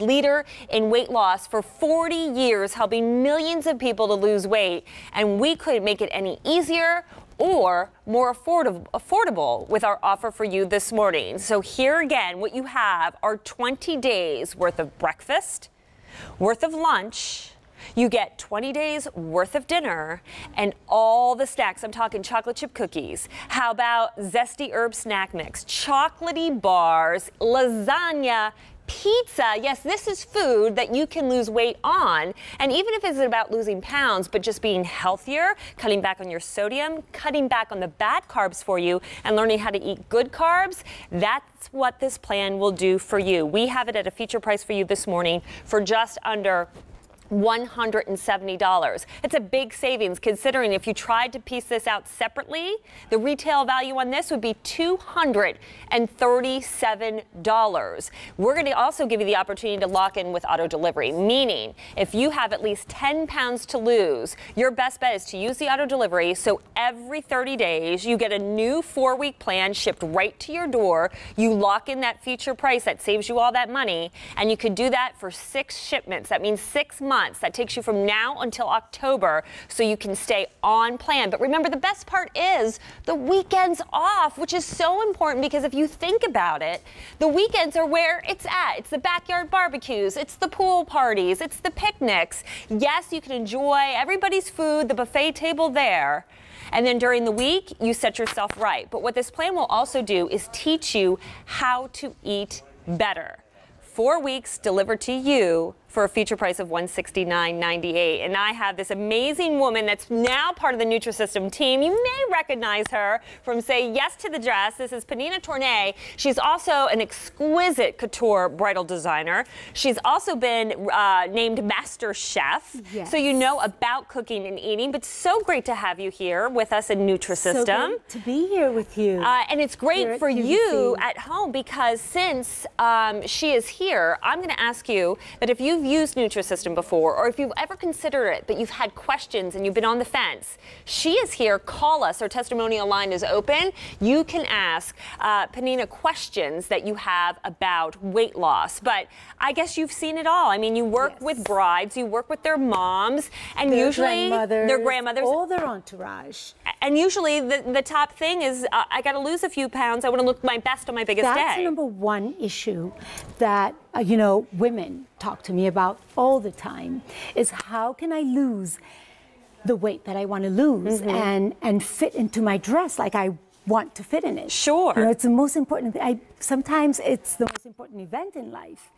leader in weight loss for 40 years, helping millions of people to lose weight. And we couldn't make it any easier or more affordable, affordable with our offer for you this morning. So here again, what you have are 20 days worth of breakfast, worth of lunch. You get 20 days worth of dinner and all the snacks. I'm talking chocolate chip cookies. How about zesty herb snack mix, chocolatey bars, lasagna, pizza, yes, this is food that you can lose weight on. And even if it's about losing pounds, but just being healthier, cutting back on your sodium, cutting back on the bad carbs for you, and learning how to eat good carbs, that's what this plan will do for you. We have it at a feature price for you this morning for just under $170. It's a big savings considering if you tried to piece this out separately, the retail value on this would be $237. We're going to also give you the opportunity to lock in with auto delivery, meaning if you have at least 10 pounds to lose, your best bet is to use the auto delivery. So every 30 days, you get a new four week plan shipped right to your door. You lock in that future price that saves you all that money, and you could do that for six shipments. That means six months months. That takes you from now until October so you can stay on plan. But remember, the best part is the weekends off, which is so important because if you think about it, the weekends are where it's at. It's the backyard barbecues, it's the pool parties, it's the picnics. Yes, you can enjoy everybody's food, the buffet table there. And then during the week, you set yourself right. But what this plan will also do is teach you how to eat better. Four weeks delivered to you for a feature price of $169.98. And I have this amazing woman that's now part of the Nutrisystem team. You may recognize her from Say Yes to the Dress. This is Pnina Tornai. She's also an exquisite couture bridal designer. She's also been uh, named Master Chef. Yes. So you know about cooking and eating. But so great to have you here with us in Nutrisystem. So great to be here with you. Uh, and it's great for you at home because since um, she is here, I'm going to ask you that if you've used Nutrisystem before or if you've ever considered it but you've had questions and you've been on the fence, she is here. Call us. Our testimonial line is open. You can ask uh, Panina questions that you have about weight loss. But I guess you've seen it all. I mean, you work Yes. with brides, you work with their moms, and their usually grandmothers, their grandmothers. all their entourage. And usually the, the top thing is uh, I got to lose a few pounds. I want to look my best on my biggest That's day. the number one issue that uh, you know women talk to me about all the time is how can I lose the weight that I want to lose Mm-hmm. and and fit into my dress like I want to fit in it. Sure. You know, it's the most important. I sometimes it's the most important event in life.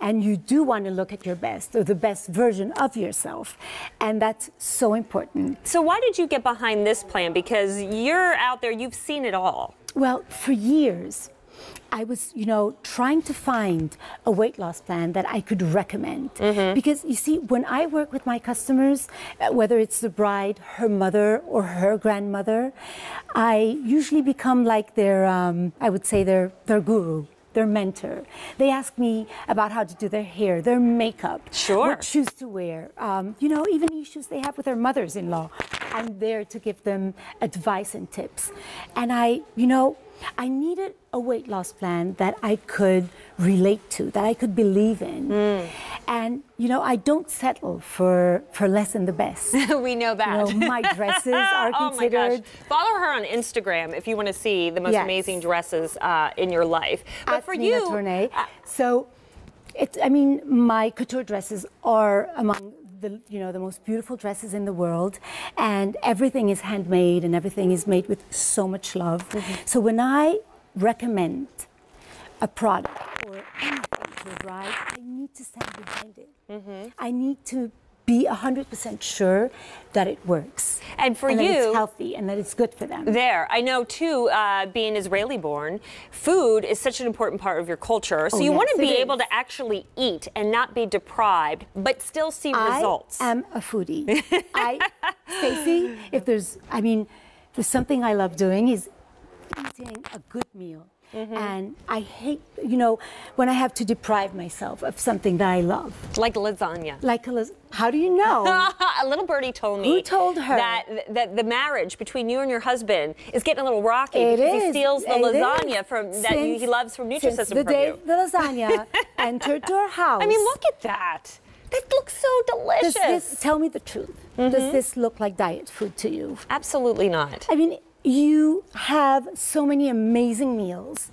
And you do want to look at your best or the best version of yourself. And that's so important. so why did you get behind this plan? Because you're out there, you've seen it all. Well, for years, I was, you know, trying to find a weight loss plan that I could recommend. Because you see, when I work with my customers, uh, whether it's the bride, her mother, or her grandmother, I usually become like their, um, I would say, their, their guru. Their mentor. They ask me about how to do their hair, their makeup, Sure. what shoes to wear. Um, you know, even issues they have with their mothers-in-law. I'm there to give them advice and tips. And I, you know, I needed a weight loss plan that I could relate to, that I could believe in. And you know, I don't settle for for less than the best. We know that. know, my dresses are oh my gosh. considered Follow her on Instagram if you want to see the most Yes. amazing dresses uh, in your life. But at for Nina you, Tornai. uh, So, it, I mean, my couture dresses are among the you know the most beautiful dresses in the world, and everything is handmade and everything is made with so much love. Mm-hmm. So when I recommend a product or anything a I need to stand behind it. Mm-hmm. I need to be 100% sure that it works. And for that you- it's healthy and that it's good for them. There, I know too. Uh, being Israeli-born, food is such an important part of your culture. So Oh, you yes, want to be is. able to actually eat and not be deprived, but still see results. I am a foodie. I, Stacey, if there's, I mean, there's something I love doing is eating a good meal. And I hate, you know, when I have to deprive myself of something that I love. Like lasagna. Like, a las- how do you know? a little birdie told me. Who told her? that that the marriage between you and your husband is getting a little rocky It because he steals the It lasagna is. from that you, he loves from since the from day you. the lasagna entered our house. I mean, look at that. That looks so delicious. Does this, tell me the truth. Mm-hmm. Does this look like diet food to you? Absolutely not. I mean, you have so many amazing meals,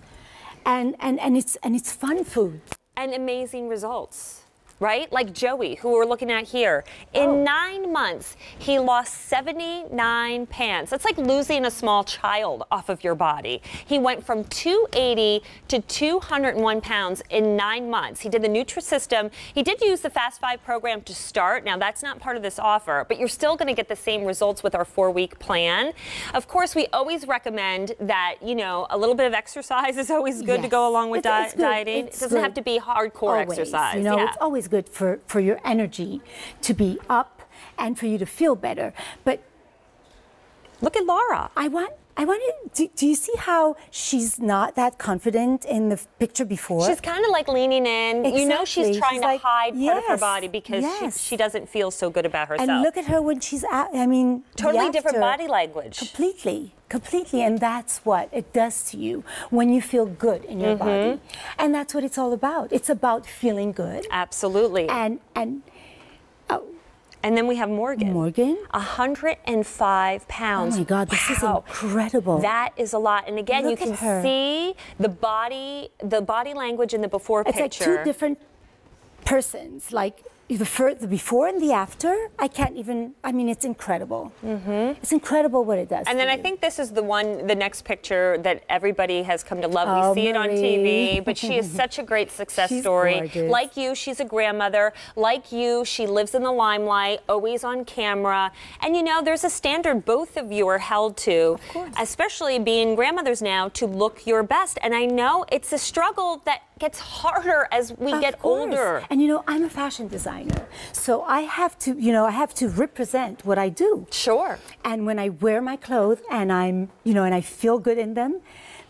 and and and it's and it's fun food. and amazing results. Right? Like Joey, who we're looking at here. In Oh. nine months, he lost 79 pounds. That's like losing a small child off of your body. He went from 280 to 201 pounds in nine months. He did the Nutrisystem. He did use the Fast Five program to start. Now, that's not part of this offer, but you're still going to get the same results with our four week plan. Of course, we always recommend that, you know, a little bit of exercise is always good to go along with di- it's good. dieting. It's it doesn't have to be hardcore Always, exercise. You know, yeah. it's always good for for your energy to be up and for you to feel better. But Look at Laura. I want. I wanted. Do, do you see how she's not that confident in the picture before? She's kind of like leaning in. You know, she's trying She's to like, hide part of her body because yes. she, she doesn't feel so good about herself. and look at her when she's at. I mean, totally different body language. Completely, completely. And that's what it does to you when you feel good in your Mm-hmm. body. And that's what it's all about. It's about feeling good. Absolutely. And and And then we have Morgan. Morgan? 105 pounds. oh my God, this is incredible. That is a lot. And again, Look you can her. see the body, the body language in the before it's like picture. two different persons. Like the, fir- the before and the after. I can't even. I mean, it's incredible. Mm-hmm. It's incredible what it does. And then I think this is the one, the next picture that everybody has come to love. Oh, we see it on TV, but she is such a great success She's story. gorgeous. Like you, she's a grandmother. Like you, she lives in the limelight, always on camera. And you know, there's a standard both of you are held to, especially being grandmothers now, to look your best. And I know it's a struggle that gets harder as we Of get course. older. And you know, I'm a fashion designer, so I have to, you know, I have to represent what I do. Sure. And when I wear my clothes and I'm, you know, and I feel good in them,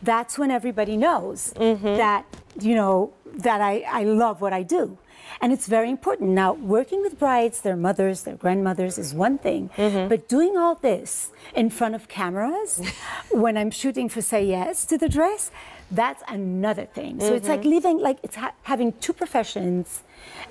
that's when everybody knows Mm-hmm. that, you know, that I, I love what I do. And it's very important. Now, working with brides, their mothers, their grandmothers is one thing, Mm-hmm. but doing all this in front of cameras when I'm shooting for Say Yes to the dress, that's another thing. So it's like Mm-hmm. living, like it's ha- having two professions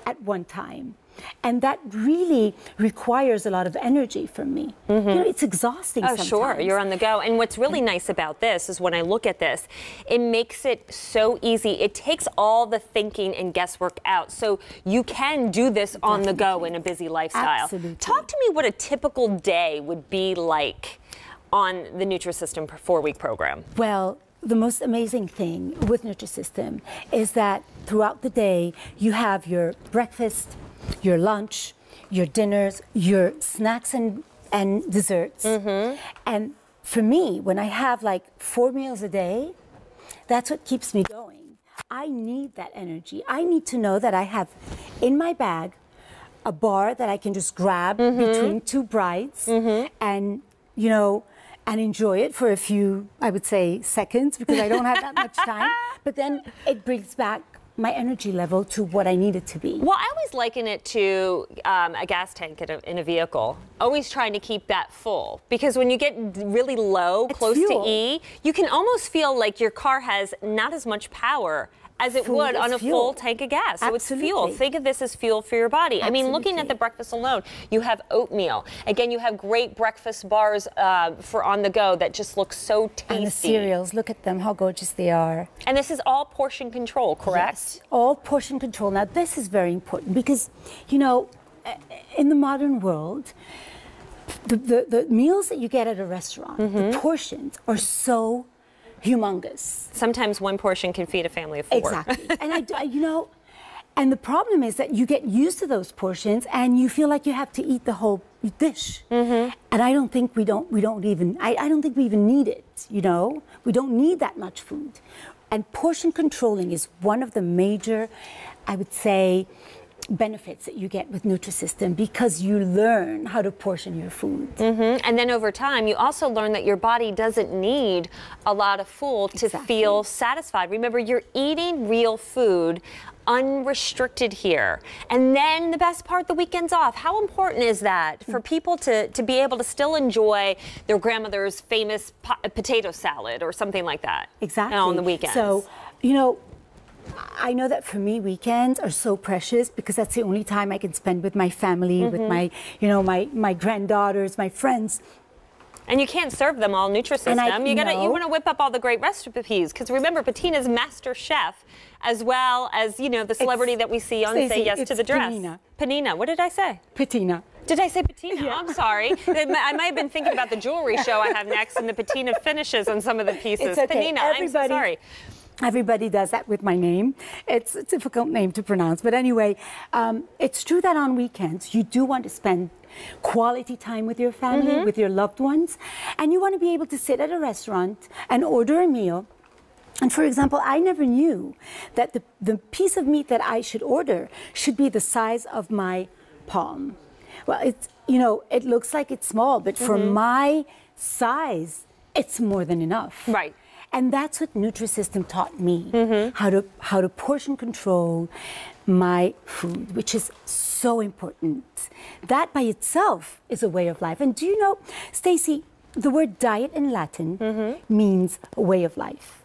at one time. And that really requires a lot of energy from me. You know, it's exhausting Oh, sometimes. sure. You're on the go. And what's really nice about this is when I look at this, it makes it so easy. It takes all the thinking and guesswork out. So you can do this on the go in a busy lifestyle. Absolutely. Talk to me what a typical day would be like on the Nutrisystem four week program. Well, the most amazing thing with Nutrisystem is that throughout the day you have your breakfast, your lunch, your dinners, your snacks and, and desserts. Mm-hmm. And for me, when I have like four meals a day, that's what keeps me going. I need that energy. I need to know that I have in my bag a bar that I can just grab mm-hmm. between two brides mm-hmm. and, you know, and enjoy it for a few, I would say, seconds because I don't have that much time. But then it brings back my energy level to what I need it to be. Well, I always liken it to um, a gas tank in a, in a vehicle. Always trying to keep that full because when you get really low, It's close fuel. to E, you can almost feel like your car has not as much power as it Food would on a fuel. full tank of gas. So it's fuel. Absolutely. Think of this as fuel for your body. I mean, looking at the breakfast alone, you have oatmeal. Again, you have great breakfast bars uh, for on the go that just look so tasty. And the cereals, look at them, how gorgeous they are. And this is all portion control, correct? Yes, all portion control. Now, this is very important because, you know, uh, in the modern world, the, the, the meals that you get at a restaurant, Mm-hmm. the portions are so humongous. Sometimes one portion can feed a family of four. Exactly. and I, I- you know, and the problem is that you get used to those portions and you feel like you have to eat the whole dish. Mm-hmm. And I don't think we don't, we don't even, I, I don't think we even need it, you know? We don't need that much food. And portion controlling is one of the major, I would say, benefits that you get with Nutrisystem because you learn how to portion your food. Mm-hmm. And then over time, you also learn that your body doesn't need a lot of food to Exactly. feel satisfied. Remember, you're eating real food unrestricted here. And then the best part, the weekend's off. How important is that for people to, to be able to still enjoy their grandmother's famous po- potato salad or something like that? Exactly. On the weekends. So, you know, I know that for me, weekends are so precious because that's the only time I can spend with my family, with Mm-hmm. my, you know, my, my granddaughters, my friends. And you can't serve them all Nutrisystem. And I- you gotta you want to whip up all the great recipes because remember Patina's master chef, as well as you know the celebrity that we see on Say Yes to the Dress. Panina. Panina. What did I say? Patina. Did I say patina? I'm sorry. I might have been thinking about the jewelry show I have next and the patina finishes on some of the pieces. It's okay. Panina. I'm so sorry. Everybody does that with my name. It's a difficult name to pronounce. But anyway, um, it's true that on weekends you do want to spend quality time with your family, Mm-hmm. with your loved ones, and you want to be able to sit at a restaurant and order a meal. And for example, I never knew that the, the piece of meat that I should order should be the size of my palm. Well, it's, you know, it looks like it's small, but for Mm-hmm. my size, it's more than enough. Right. And that's what Nutrisystem taught me Mm-hmm. how to how to portion control my food, which is so important. That by itself is a way of life. And do you know, Stacy, the word diet in Latin Mm-hmm. means a way of life.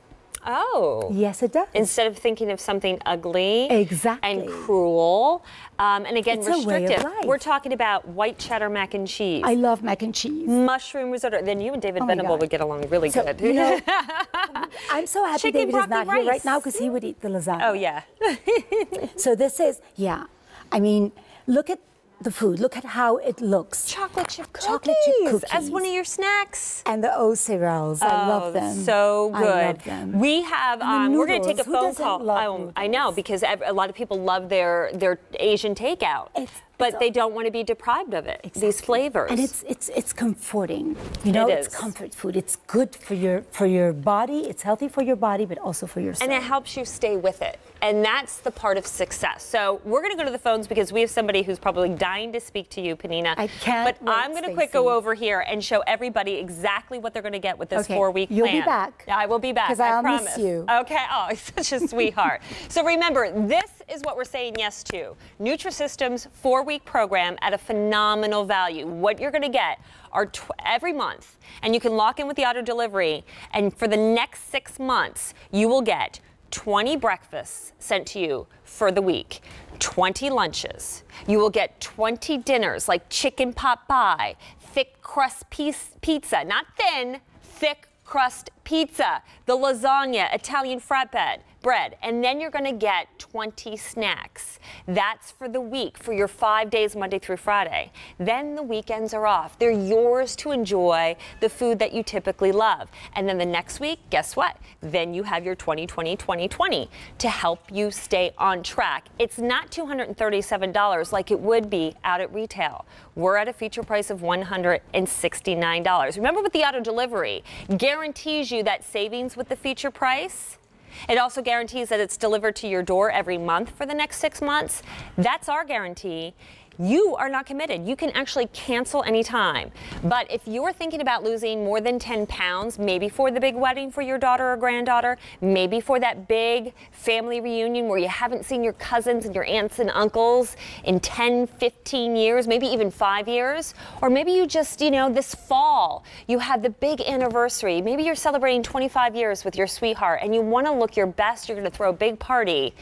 Oh. Yes, it does. Instead of thinking of something ugly Exactly. and cruel, um, and again It's a way of restrictive, we're talking about white cheddar mac and cheese. I love mac and cheese. Mushroom risotto. Then you and David Oh Venable would get along really So, good. you know, I'm so happy Chicken, David is not broccoli, here right now because he would eat the lasagna. oh yeah. So this is, yeah. I mean, look at the food. Look at how it looks. Chocolate chip cookies, Chocolate chip as one of your snacks. And the O cereals. I love them. Oh, So good. I love them. We have. the Um, we're going to take a. Who phone call. Oh, I know because a lot of people love their their Asian takeout, It's- but they don't want to be deprived of it. These flavors. And it's it's it's comforting. You know, It it's comfort food. It's good for your for your body. It's healthy for your body, but also for your soul. and it helps you stay with it. And that's the part of success. So we're going to go to the phones because we have somebody who's probably dying to speak to you, Panina. I can't But wait, I'm going to quick go over here and show everybody exactly what they're going to get with this Okay, four-week you'll be plan. back. I will be back. 'Cause I I'll miss promise. you. Okay. Oh, he's such a sweetheart. so remember, this is what we're saying yes to. Nutrisystem's four-week program at a phenomenal value. What you're going to get are tw- every month, and you can lock in with the auto delivery. And for the next six months, you will get 20 breakfasts sent to you for the week, 20 lunches. You will get 20 dinners like chicken pot pie, thick crust piece, pizza, not thin, thick crust pizza, the lasagna, Italian flatbread, bread, and then you're going to get 20 snacks. That's for the week, for your five days, Monday through Friday. Then the weekends are off. They're yours to enjoy the food that you typically love. And then the next week, guess what? Then you have your 2020 2020 to help you stay on track. It's not $237 like it would be out at retail. We're at a feature price of $169. Remember with the auto delivery, guarantees you that savings with the feature price. It also guarantees that it's delivered to your door every month for the next six months. That's our guarantee. You are not committed. You can actually cancel anytime. But if you're thinking about losing more than 10 pounds, maybe for the big wedding for your daughter or granddaughter, maybe for that big family reunion where you haven't seen your cousins and your aunts and uncles in 10, 15 years, maybe even five years, or maybe you just, you know, this fall, you have the big anniversary. Maybe you're celebrating 25 years with your sweetheart and you want to look your best, you're going to throw a big party.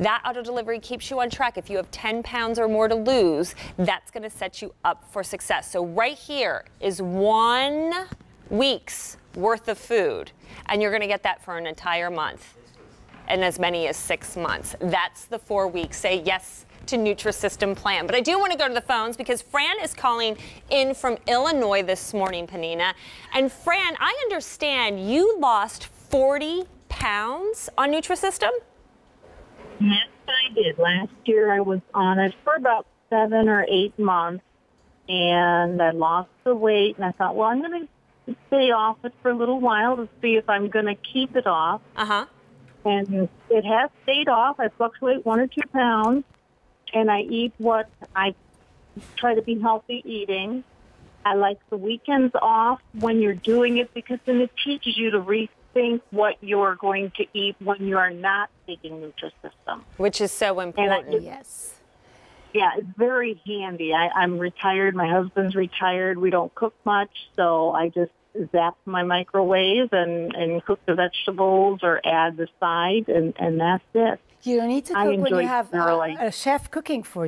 That auto delivery keeps you on track. If you have 10 pounds or more to lose, that's going to set you up for success. So, right here is one week's worth of food, and you're going to get that for an entire month and as many as six months. That's the four weeks. Say yes to Nutrisystem plan. But I do want to go to the phones because Fran is calling in from Illinois this morning, Panina. And Fran, I understand you lost 40 pounds on Nutrisystem? Yes, I did. Last year I was on it for about seven or eight months and I lost the weight and I thought, well, I'm going to stay off it for a little while to see if I'm going to keep it off. Uh huh. And it has stayed off. I fluctuate one or two pounds. and I eat what I try to be healthy eating. I like the weekends off when you're doing it because then it teaches you to rethink what you're going to eat when you are not taking Nutrisystem. Which is so important. Yes. Yeah, it's very handy. I, I'm retired. My husband's retired. We don't cook much, so I just zap my microwave and, and cook the vegetables or add the side, and, and that's it. You don't need to cook when you have a, a chef cooking for you.